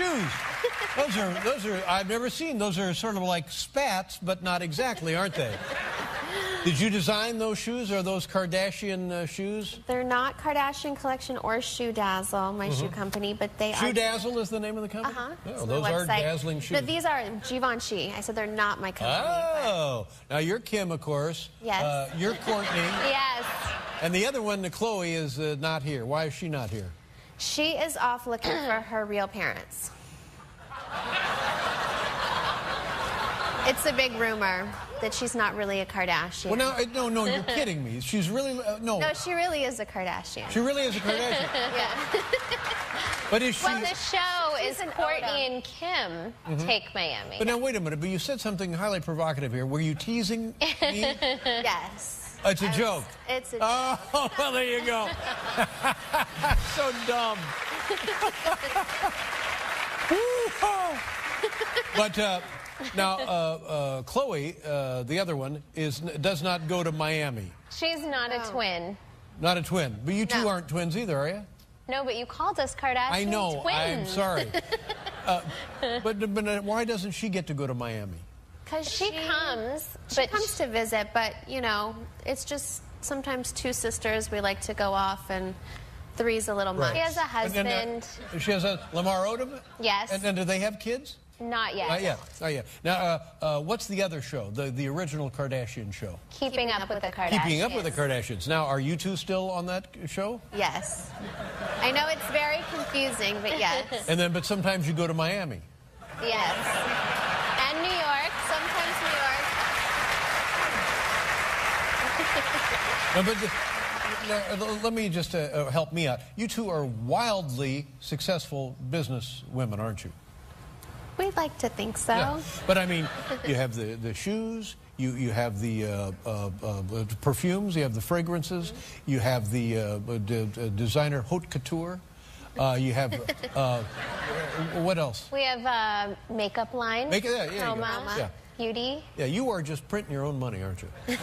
shoes. Those are those are I've never seen. Those are sort of like spats, but not exactly, aren't they? Did you design those shoes? Are those Kardashian uh, shoes? They're not Kardashian Collection or Shoe Dazzle, my shoe company, but they are Shoe are. Dazzle is the name of the company. Uh huh. Oh, those are dazzling shoes. No, these are Givenchy. I said they're not my company. but- Oh, now you're Kim, of course. Yes. Uh, you're Kourtney, Yes. and the other one, the Khloe, is uh, not here. Why is she not here? She is off looking for her real parents. It's a big rumor that she's not really a Kardashian. Well, now, uh, no, no, you're kidding me. She's really uh, no. no, she really is a Kardashian. She really is a Kardashian. yeah. But is she? Well, the show is an Kourtney and Kim take Miami. but now wait a minute. But you said something highly provocative here. Were you teasing me? yes. It's a was- joke. It's a joke. Oh, well, there you go. so dumb. but uh, now, uh, uh, Khloe, uh, the other one, is does not go to Miami. She's not a Oh. twin. Not a twin. But you two No. aren't twins either, are you? No, but you called us Kardashian I know. twins. I'm sorry. uh, but, but uh, why doesn't she get to go to Miami? Because She comes, She but comes to visit, but you know, it's just sometimes two sisters. We like to go off, and three's a little much. She has a And then, husband. uh, she has a Lamar Odom? Yes. And, and do they have kids? Not yet. Not yet. Not yet. Now, uh, uh, what's the other show? The, the original Kardashian show? Keeping, up, with the Kardashians. Keeping Up with the Kardashians. Now, are you two still on that show? Yes. I know it's very confusing, but yes. And then, but sometimes you go to Miami. yes. And New York. Sometimes New York. No, but the- now, let me just uh, uh, help me out. You two are wildly successful business women, aren't you? We'd like to think so. Yeah. But I mean, you have the, the shoes, you, you have the uh, uh, uh, perfumes, you have the fragrances, you have the uh, designer haute couture, uh, you have, uh, what else? We have a makeup line. Make it, yeah, yeah. Khroma. Yeah. Beauty. Yeah, you are just printing your own money, aren't you?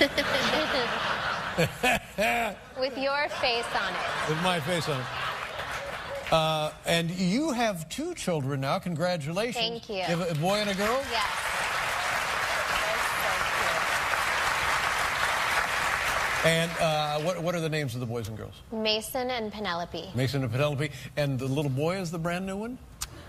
With your face on it. With my face on it. Uh, and you have two children now. Congratulations. Thank you. You have a boy and a girl? Yes. And uh, what, what are the names of the boys and girls? Mason and Penelope. Mason and Penelope. And the little boy is the brand new one?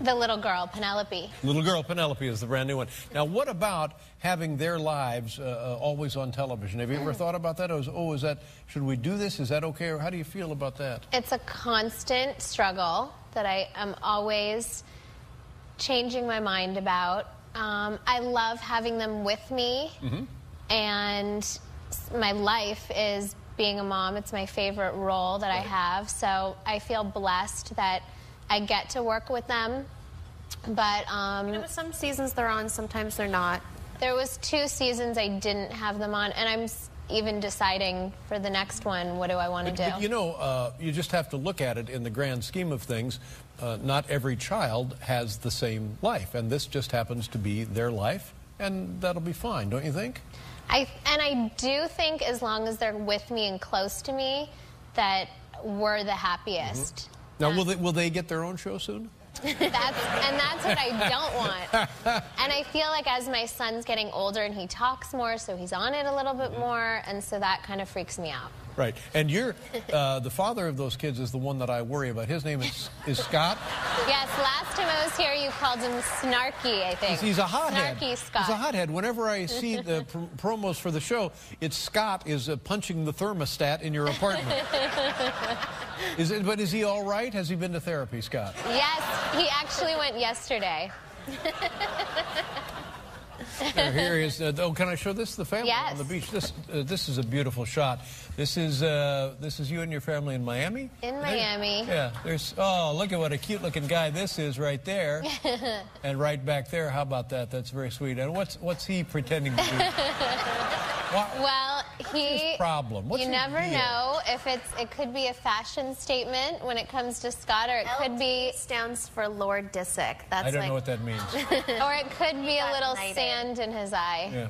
The little girl, Penelope. Little girl Penelope is the brand new one. Now, what about having their lives uh, uh, always on television? Have you ever thought about that? Or is, oh, is that, should we do this? Is that okay? Or how do you feel about that? It's a constant struggle that I am always changing my mind about. Um, I love having them with me, and my life is being a mom. It's my favorite role that I have, so I feel blessed that I get to work with them. But um, You know, some seasons they're on, sometimes they're not. there was two seasons I didn't have them on, and I'm even deciding for the next one what do I want to do. But you know, uh, you just have to look at it in the grand scheme of things. Uh, not every child has the same life, and this just happens to be their life, and that'll be fine, don't you think? I and I do think as long as they're with me and close to me, that we're the happiest. Now, will they, will they get their own show soon? That's and that's what I don't want. And I feel like as my son's getting older and he talks more, so he's on it a little bit more, and so that kind of freaks me out. Right. And you're uh, the father of those kids is the one that I worry about. His name is, is Scott. Yes, last time I was here, you called him snarky. I think He's a hothead. Snarky Scott. He's a hothead. Whenever I see the pr- promos for the show, it's Scott is uh, punching the thermostat in your apartment. is it, but is he all right? Has he been to therapy, Scott? Yes, he actually went yesterday. Here, here he is. Uh, oh, can I show this to the family Yes. on the beach? This uh, this is a beautiful shot. This is uh, this is you and your family in Miami. In There- Miami. Yeah. There's oh look at what a cute looking guy this is right there, and right back there. How about that? That's very sweet. And what's what's he pretending to do? Well, he. his problem? What's you never deal? know if it's. It could be a fashion statement when it comes to Scott, or it could be, stands for Lord Disick. That's I don't like, know what that means. or it could be a little knighted. sand in his eye. Yeah.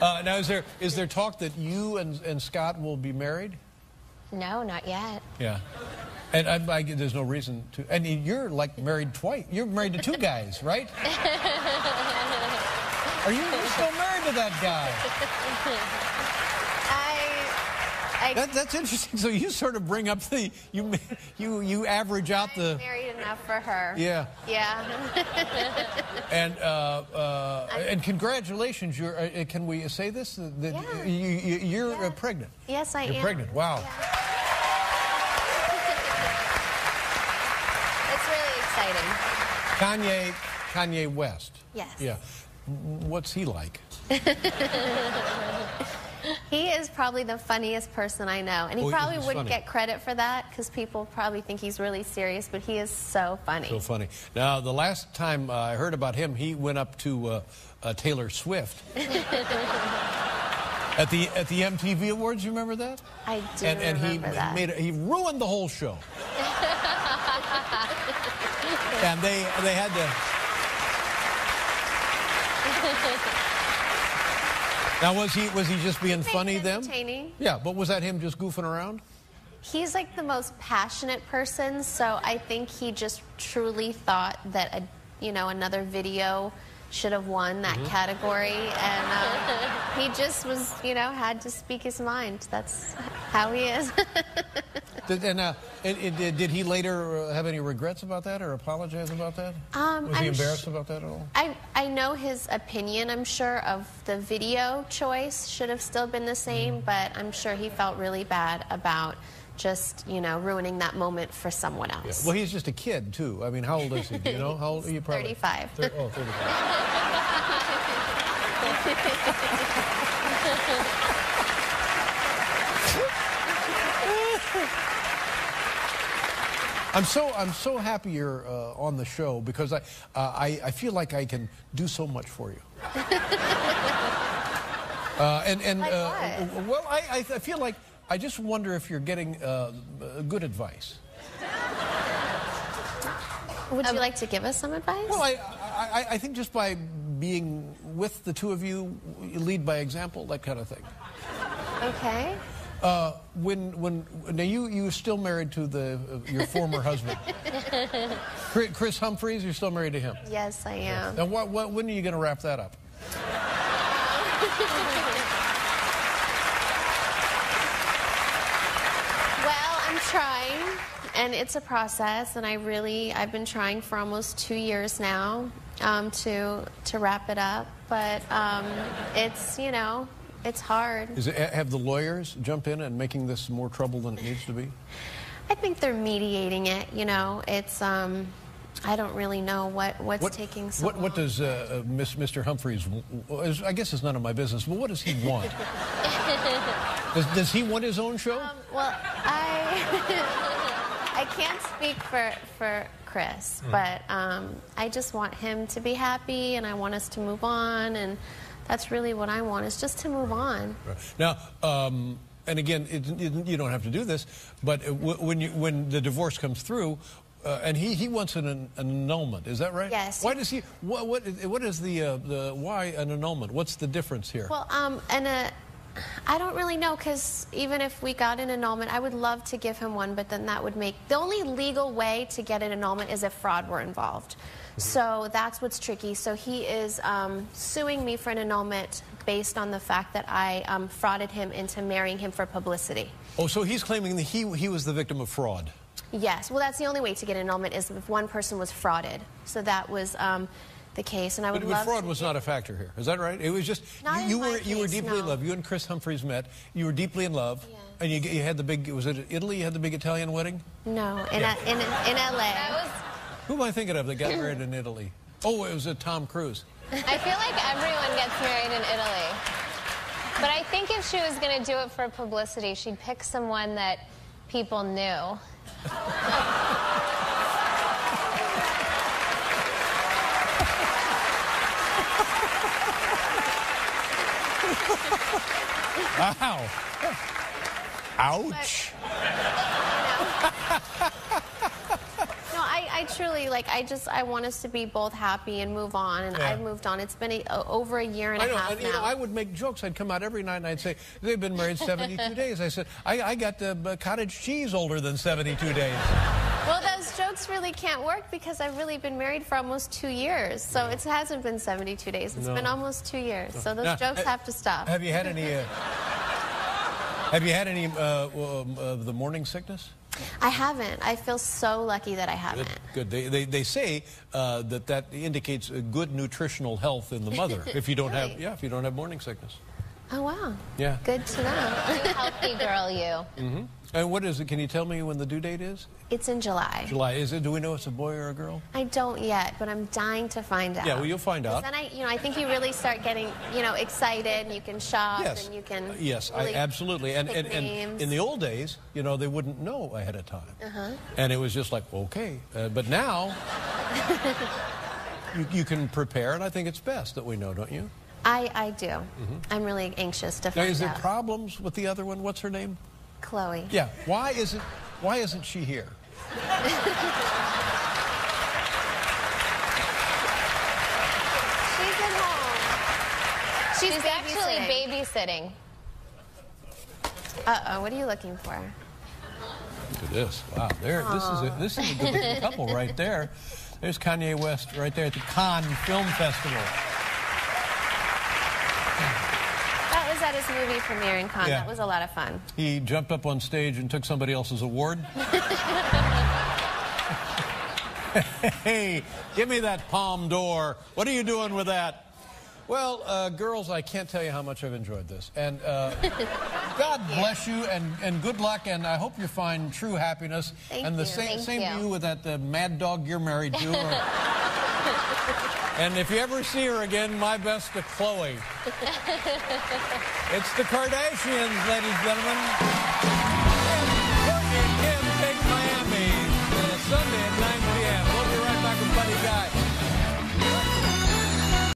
Uh, now, is there is there talk that you and, and Scott will be married? No, not yet. Yeah. And I, I, there's no reason to. And you're like married twice. You're married to two guys, right? Are you still married to that guy? I, That, that's interesting. So you sort of bring up the you you you average out I'm the married enough for her. yeah. Yeah. And uh, uh, and congratulations. You're. Uh, can we say this? That Yeah. you, you're uh, Yeah. pregnant. yes, I You're am. pregnant. Wow. It's really exciting. Kanye Kanye West. Yes. Yeah. What's he like? He is probably the funniest person I know. And he Oh, probably wouldn't funny. get credit for that because people probably think he's really serious, but he is so funny. So funny. Now, the last time uh, I heard about him, he went up to uh, uh, Taylor Swift at the at the MTV Awards. You remember that? I do and and he that. made he ruined the whole show. and they they had to. Now was he was he just being funny then? Yeah, but was that him just goofing around? He's like the most passionate person, so I think he just truly thought that a, you know another video should have won that category, and uh, he just was you know had to speak his mind. That's how he is. Did, and, uh, and, and did, did he later uh, have any regrets about that or apologize about that? Um, was he I'm embarrassed about that at all? I, I know his opinion, I'm sure, of the video choice should have still been the same, Mm-hmm. but I'm sure he felt really bad about just, you know, ruining that moment for someone Yeah. else. Well, he's just a kid, too. I mean, how old is he? Do you know? How old are you probably? 35. Thir- oh, 35. I'm so I'm so happy you're uh, on the show because I, uh, I I feel like I can do so much for you. uh, and and Like uh, well, I, I I feel like I just wonder if you're getting uh, good advice. Would you like to give us some advice? Well, I, I, I think just by being with the two of you, you lead by example, that kind of thing. okay. Uh, when, when, now you, you're still married to the, uh, your former husband. Kris, Kris Humphries, you're still married to him. Yes, I am. Now, what, what, when are you going to wrap that up? Well, I'm trying, and it's a process, and I really, I've been trying for almost two years now um, to, to wrap it up, but um, it's, you know, it's hard. Is it, have the lawyers jump in and making this more trouble than it needs to be? I think they're mediating it. You know, it's um, I don't really know what what's taking so what, what does uh, uh, Miss, Mr. Humphries, w- w- is- I guess it's none of my business, but what does he want? does, does he want his own show? Um, well, I I can't speak for for Kris, Hmm. but um, I just want him to be happy, and I want us to move on, and that's really what I want is just to move on. Now, um, and again, it, it, you don't have to do this, but w- when, you, when the divorce comes through, uh, and he, he wants an, an annulment, is that right? Yes. Why does he? What what, what is the uh, the why an annulment? What's the difference here? Well, um, and uh, I don't really know because even if we got an annulment, I would love to give him one, but then that would make the only legal way to get an annulment is if fraud were involved. So that's what's tricky. So he is um, suing me for an annulment based on the fact that I um, frauded him into marrying him for publicity. oh, so he's claiming that he he was the victim of fraud. Yes, well, that's the only way to get an annulment is if one person was frauded. So that was um, the case, and I would But, but fraud to was not a factor here. Is that right? It was just Not you, in you my were you were case, deeply in love. You and Kris Humphries met. You were deeply in love, Yeah. and you, you had the big. Was it Italy? You had the big Italian wedding. No, in, Yeah. a, in, in LA. That was. Who am I thinking of that got married in Italy? Oh, it was uh, Tom Cruise. I feel like everyone gets married in Italy. But I think if she was going to do it for publicity, she'd pick someone that people knew. Ow! Ouch! No, I, I truly like. I just I want us to be both happy and move on, and Yeah. I've moved on. It's been a, over a year and I a know, half and, now. you know, I would make jokes. I'd come out every night and I'd say, they've been married 72 days. I said, I, I got the uh, cottage cheese older than 72 days. Well, those jokes really can't work because I've really been married for almost two years. So it hasn't been 72 days. It's No. been almost two years. So those Now, jokes uh, have to stop. Have you had any, uh, have you had any uh, um, of the morning sickness? I haven't. I feel so lucky that I haven't. good. They, they, they say uh, that that indicates a good nutritional health in the mother if you don't have yeah if you don't have morning sickness. Oh wow. Yeah. Good to know. Healthy girl, you. And what is it? Can you tell me when the due date is? it's in July. July. Is it? Do we know it's a boy or a girl? I don't yet, but I'm dying to find out. Yeah, well, you'll find out. Then I, you know, I think you really start getting, you know, excited, and you can shop, Yes. and you can. Yes, really I, absolutely. And, and, and in the old days, you know, they wouldn't know ahead of time. Uh-huh. And it was just like, okay. Uh, but now, you, you can prepare, and I think it's best that we know, don't you? I, I do. I'm really anxious to find out. Now, is there out. problems with the other one? What's her name? Khloe. Yeah. Why isn't Why isn't she here? She's at home. She's, She's actually babysitting. babysitting. Uh oh. What are you looking for? Look at this. Wow. There. This is a, this is a good looking couple right there. There's Kanye West right there at the Cannes Film Festival. Was at his movie premiere in Cannes. Yeah. That was a lot of fun. He jumped up on stage and took somebody else's award. hey, give me that Palme d'Or. What are you doing with that? Well, uh, girls, I can't tell you how much I've enjoyed this. And uh, God bless you and, and good luck. And I hope you find true happiness. Thank and the you. same, Thank same to you. you with that uh, mad dog you're married to. and if you ever see her again, my best to Khloe. it's the Kardashians, ladies and gentlemen.